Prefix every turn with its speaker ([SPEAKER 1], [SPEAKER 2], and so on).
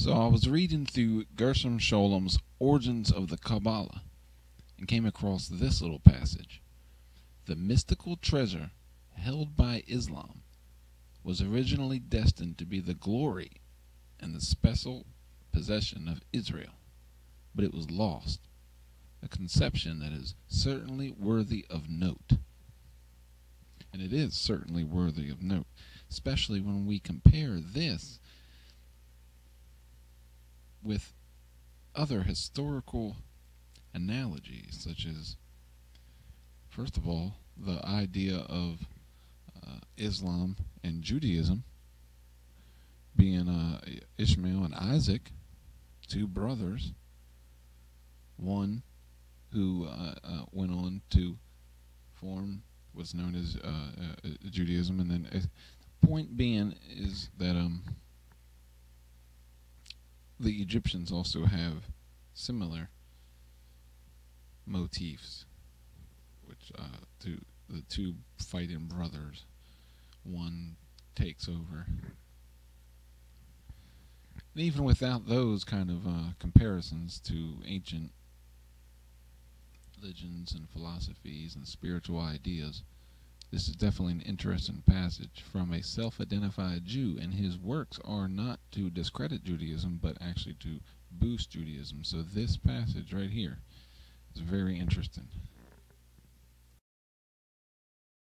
[SPEAKER 1] So I was reading through Gershom Scholem's Origins of the Kabbalah and came across this little passage. The mystical treasure held by Islam was originally destined to be the glory and the special possession of Israel, but it was lost. A conception that is certainly worthy of note. And it is certainly worthy of note, especially when we compare this with other historical analogies, such as, first of all, the idea of uh, Islam and Judaism being uh, Ishmael and Isaac, two brothers, one who uh, uh went on to form what's known as uh, uh, Judaism, and then the point being is that um, the Egyptians also have similar motifs, which uh, to the two fighting brothers, one takes over. And even without those kind of uh, comparisons to ancient religions and philosophies and spiritual ideas, this is definitely an interesting passage from a self identified Jew, and his works are not to discredit Judaism, but actually to boost Judaism. So, this passage right here is very interesting.